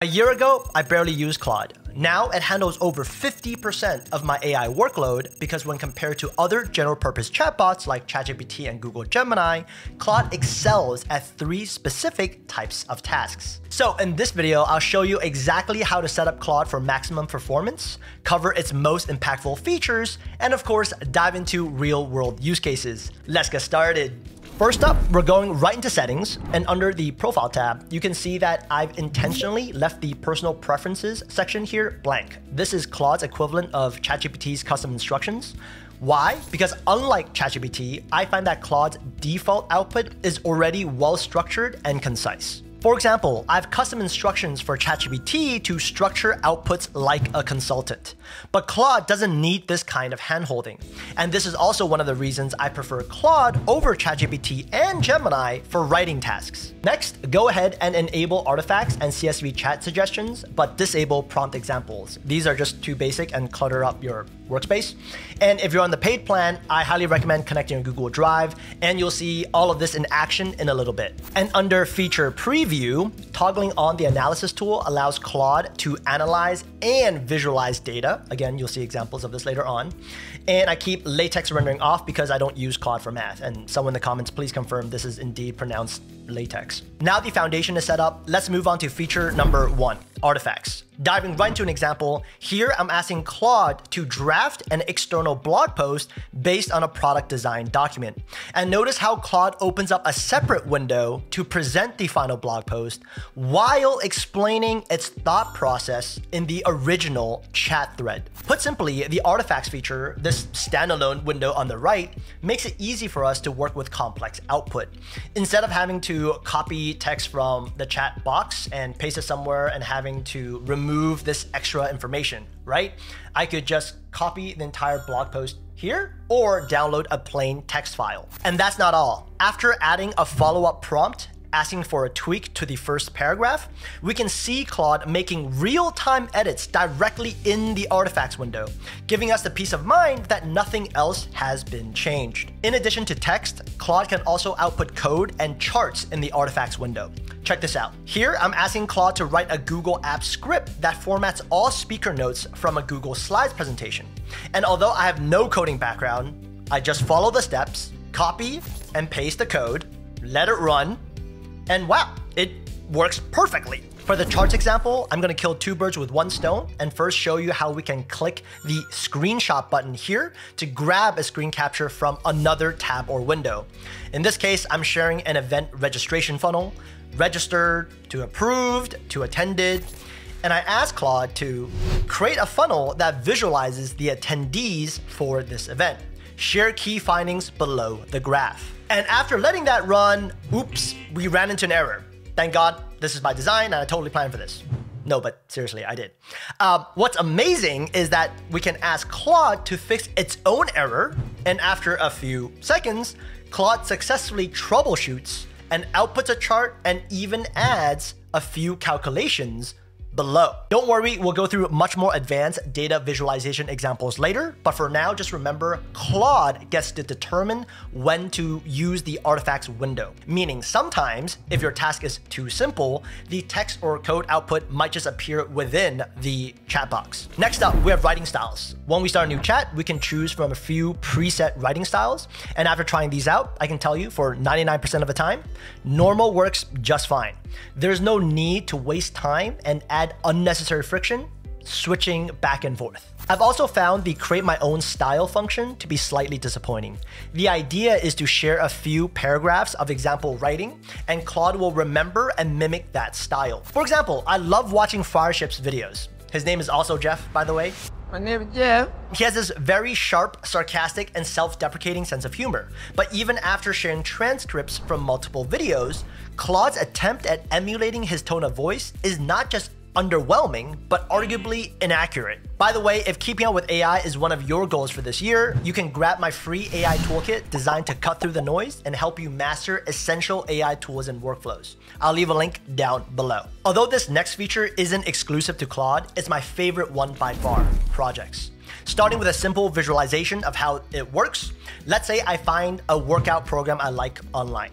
A year ago, I barely used Claude. Now it handles over 50% of my AI workload because when compared to other general purpose chatbots like ChatGPT and Google Gemini, Claude excels at three specific types of tasks. So in this video, I'll show you exactly how to set up Claude for maximum performance, cover its most impactful features, and of course, dive into real world use cases. Let's get started. First up, we're going right into settings and under the profile tab, you can see that I've intentionally left the personal preferences section here blank. This is Claude's equivalent of ChatGPT's custom instructions. Why? Because unlike ChatGPT, I find that Claude's default output is already well structured and concise. For example, I have custom instructions for ChatGPT to structure outputs like a consultant. But Claude doesn't need this kind of handholding. And this is also one of the reasons I prefer Claude over ChatGPT and Gemini for writing tasks. Next, go ahead and enable artifacts and CSV chat suggestions, but disable prompt examples. These are just too basic and clutter up your workspace. And if you're on the paid plan, I highly recommend connecting your Google Drive, and you'll see all of this in action in a little bit. And under Feature Preview, toggling on the analysis tool allows Claude to analyze and visualize data. Again, you'll see examples of this later on. And I keep latex rendering off because I don't use Claude for math. And someone in the comments, please confirm this is indeed pronounced latex. Now the foundation is set up, let's move on to feature number one, artifacts. Diving right into an example, here I'm asking Claude to draft an external blog post based on a product design document. And notice how Claude opens up a separate window to present the final blog post while explaining its thought process in the original chat thread. Put simply, the artifacts feature, this standalone window on the right, makes it easy for us to work with complex output. Instead of having to copy text from the chat box and paste it somewhere and having to remove this extra information, right? I could just copy the entire blog post here or download a plain text file. And that's not all. After adding a follow-up prompt asking for a tweak to the first paragraph, we can see Claude making real-time edits directly in the artifacts window, giving us the peace of mind that nothing else has been changed. In addition to text, Claude can also output code and charts in the artifacts window. Check this out. Here, I'm asking Claude to write a Google Apps script that formats all speaker notes from a Google Slides presentation. And although I have no coding background, I just follow the steps, copy and paste the code, let it run, and wow, it works perfectly. For the charts example, I'm gonna kill two birds with one stone and first show you how we can click the screenshot button here to grab a screen capture from another tab or window. In this case, I'm sharing an event registration funnel registered to approved to attended. And I asked Claude to create a funnel that visualizes the attendees for this event. Share key findings below the graph. And after letting that run, oops, we ran into an error. Thank God this is by design and I totally planned for this. No, but seriously, I did. Uh, what's amazing is that we can ask Claude to fix its own error, and after a few seconds, Claude successfully troubleshoots and outputs a chart and even adds a few calculations below. Don't worry, we'll go through much more advanced data visualization examples later, but for now, just remember Claude gets to determine when to use the artifacts window. Meaning sometimes, if your task is too simple, the text or code output might just appear within the chat box. Next up, we have writing styles. When we start a new chat, we can choose from a few preset writing styles. And after trying these out, I can tell you for 99% of the time, normal works just fine. There's no need to waste time and add unnecessary friction switching back and forth. I've also found the create my own style function to be slightly disappointing. The idea is to share a few paragraphs of example writing, and Claude will remember and mimic that style. For example, I love watching Fireship's videos. His name is also Jeff, by the way. My name is Jeff. He has this very sharp, sarcastic, and self-deprecating sense of humor. But even after sharing transcripts from multiple videos, Claude's attempt at emulating his tone of voice is not just underwhelming, but arguably inaccurate. By the way, if keeping up with AI is one of your goals for this year, you can grab my free AI toolkit designed to cut through the noise and help you master essential AI tools and workflows. I'll leave a link down below. Although this next feature isn't exclusive to Claude, it's my favorite one by far, projects. Starting with a simple visualization of how it works, let's say I find a workout program I like online.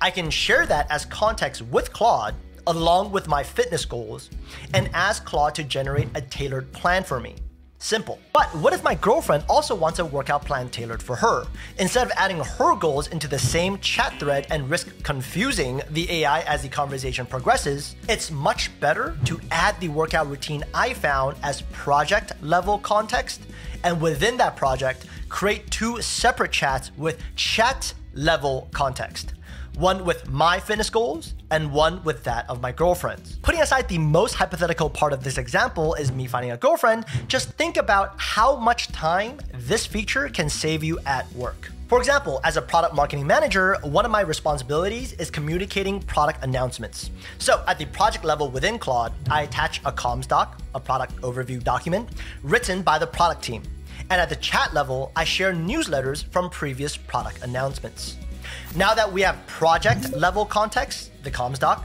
I can share that as context with Claude along with my fitness goals and ask Claude to generate a tailored plan for me. Simple. But what if my girlfriend also wants a workout plan tailored for her? Instead of adding her goals into the same chat thread and risk confusing the AI as the conversation progresses, it's much better to add the workout routine I found as project level context. And within that project, create two separate chats with chat level context one with my fitness goals and one with that of my girlfriend's. Putting aside the most hypothetical part of this example is me finding a girlfriend, just think about how much time this feature can save you at work. For example, as a product marketing manager, one of my responsibilities is communicating product announcements. So at the project level within Claude, I attach a comms doc, a product overview document, written by the product team. And at the chat level, I share newsletters from previous product announcements. Now that we have project level context, the comms doc,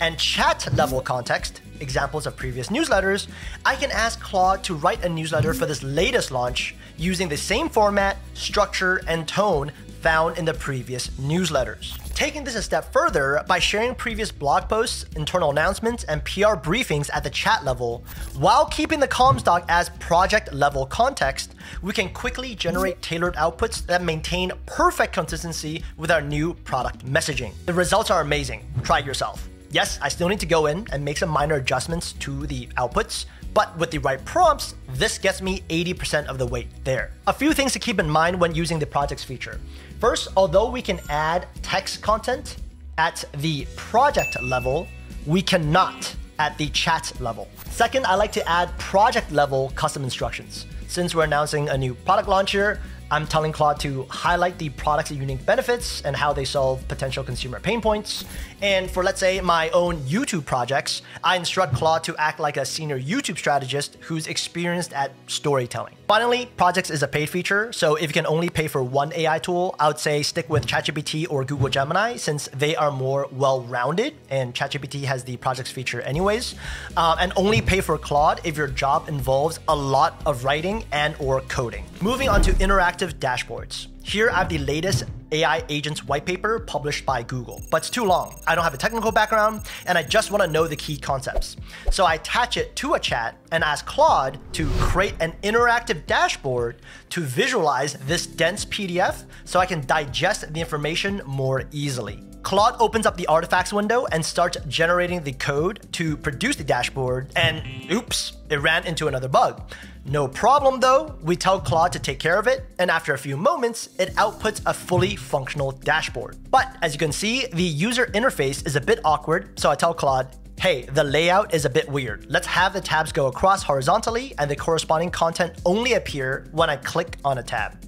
and chat level context, examples of previous newsletters, I can ask Claude to write a newsletter for this latest launch using the same format, structure, and tone found in the previous newsletters. Taking this a step further, by sharing previous blog posts, internal announcements, and PR briefings at the chat level, while keeping the comms doc as project level context, we can quickly generate tailored outputs that maintain perfect consistency with our new product messaging. The results are amazing. Try it yourself. Yes, I still need to go in and make some minor adjustments to the outputs, but with the right prompts, this gets me 80% of the weight there. A few things to keep in mind when using the projects feature. First, although we can add text content at the project level, we cannot at the chat level. Second, I like to add project level custom instructions. Since we're announcing a new product launch here, I'm telling Claude to highlight the product's unique benefits and how they solve potential consumer pain points. And for, let's say, my own YouTube projects, I instruct Claude to act like a senior YouTube strategist who's experienced at storytelling. Finally, projects is a paid feature, so if you can only pay for one AI tool, I would say stick with ChatGPT or Google Gemini since they are more well-rounded and ChatGPT has the projects feature anyways. Um, and only pay for Claude if your job involves a lot of writing and or coding. Moving on to interactive interactive dashboards. Here I have the latest AI agents white paper published by Google, but it's too long. I don't have a technical background and I just want to know the key concepts. So I attach it to a chat and ask Claude to create an interactive dashboard to visualize this dense PDF so I can digest the information more easily. Claude opens up the artifacts window and starts generating the code to produce the dashboard, and oops, it ran into another bug. No problem though, we tell Claude to take care of it, and after a few moments, it outputs a fully functional dashboard. But as you can see, the user interface is a bit awkward, so I tell Claude, hey, the layout is a bit weird. Let's have the tabs go across horizontally and the corresponding content only appear when I click on a tab.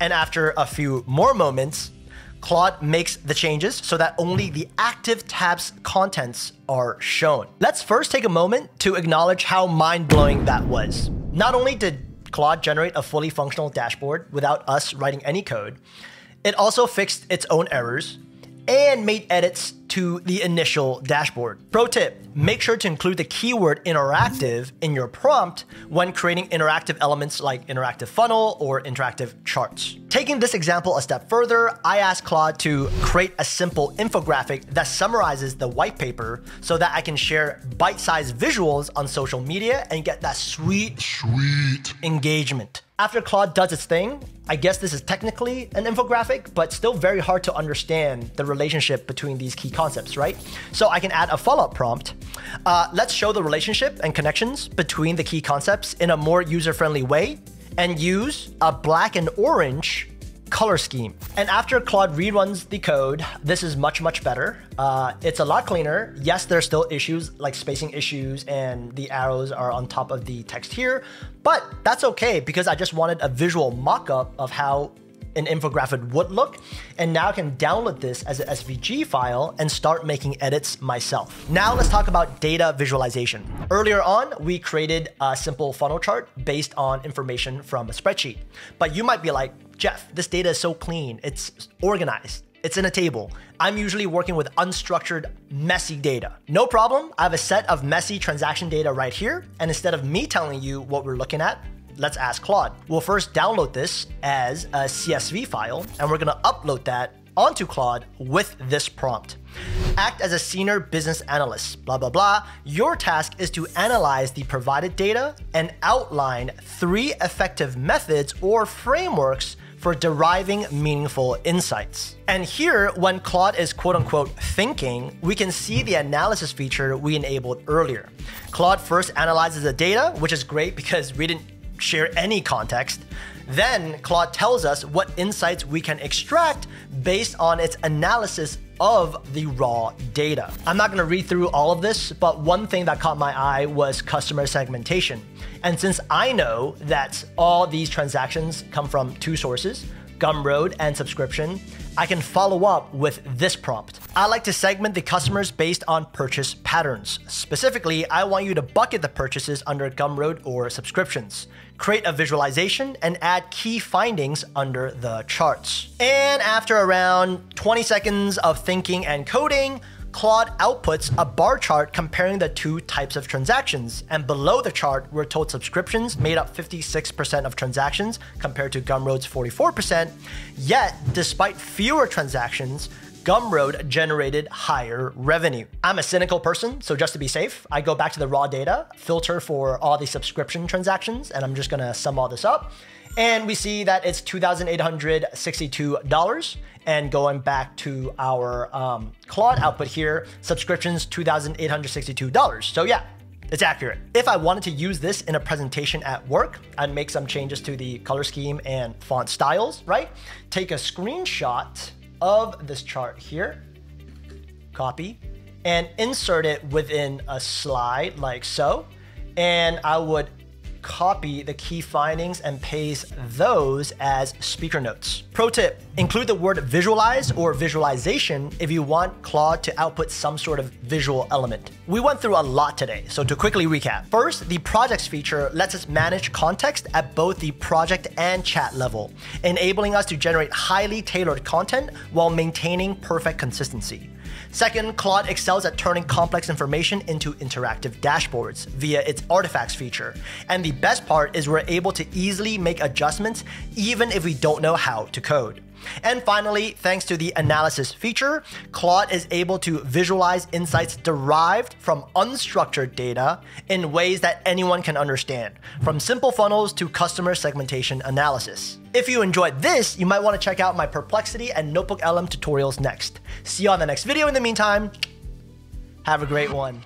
And after a few more moments, Claude makes the changes so that only the active tab's contents are shown. Let's first take a moment to acknowledge how mind-blowing that was. Not only did Claude generate a fully functional dashboard without us writing any code, it also fixed its own errors and made edits to the initial dashboard. Pro tip, make sure to include the keyword interactive in your prompt when creating interactive elements like interactive funnel or interactive charts. Taking this example a step further, I asked Claude to create a simple infographic that summarizes the white paper so that I can share bite-sized visuals on social media and get that sweet, sweet engagement. After Claude does its thing, I guess this is technically an infographic, but still very hard to understand the relationship between these key concepts, right? So I can add a follow-up prompt. Uh, let's show the relationship and connections between the key concepts in a more user-friendly way and use a black and orange color scheme. And after Claude reruns the code, this is much, much better. Uh, it's a lot cleaner. Yes, there's still issues like spacing issues and the arrows are on top of the text here, but that's okay because I just wanted a visual mock-up of how an infographic would look. And now I can download this as an SVG file and start making edits myself. Now let's talk about data visualization. Earlier on, we created a simple funnel chart based on information from a spreadsheet. But you might be like, Jeff, this data is so clean, it's organized. It's in a table. I'm usually working with unstructured, messy data. No problem, I have a set of messy transaction data right here, and instead of me telling you what we're looking at, let's ask Claude. We'll first download this as a CSV file, and we're gonna upload that onto Claude with this prompt. Act as a senior business analyst, blah, blah, blah. Your task is to analyze the provided data and outline three effective methods or frameworks for deriving meaningful insights. And here, when Claude is quote unquote thinking, we can see the analysis feature we enabled earlier. Claude first analyzes the data, which is great because we didn't share any context. Then Claude tells us what insights we can extract based on its analysis of the raw data. I'm not going to read through all of this, but one thing that caught my eye was customer segmentation. And since I know that all these transactions come from two sources, Gumroad and subscription, I can follow up with this prompt. I like to segment the customers based on purchase patterns. Specifically, I want you to bucket the purchases under Gumroad or subscriptions. Create a visualization and add key findings under the charts. And after around 20 seconds of thinking and coding, Claude outputs a bar chart comparing the two types of transactions. And below the chart, we're told subscriptions made up 56% of transactions compared to Gumroad's 44%. Yet, despite fewer transactions, Gumroad generated higher revenue. I'm a cynical person, so just to be safe, I go back to the raw data, filter for all the subscription transactions, and I'm just gonna sum all this up. And we see that it's $2,862. And going back to our um, Claude output here, subscriptions $2,862. So yeah, it's accurate. If I wanted to use this in a presentation at work, I'd make some changes to the color scheme and font styles, right? Take a screenshot of this chart here, copy, and insert it within a slide like so. And I would copy the key findings and paste those as speaker notes. Pro tip, include the word visualize or visualization if you want Claude to output some sort of visual element. We went through a lot today, so to quickly recap. First, the projects feature lets us manage context at both the project and chat level, enabling us to generate highly tailored content while maintaining perfect consistency. Second, Claude excels at turning complex information into interactive dashboards via its artifacts feature. And the best part is we're able to easily make adjustments even if we don't know how to code. And finally, thanks to the analysis feature, Claude is able to visualize insights derived from unstructured data in ways that anyone can understand, from simple funnels to customer segmentation analysis. If you enjoyed this, you might want to check out my Perplexity and Notebook LM tutorials next. See you on the next video. In the meantime, have a great one.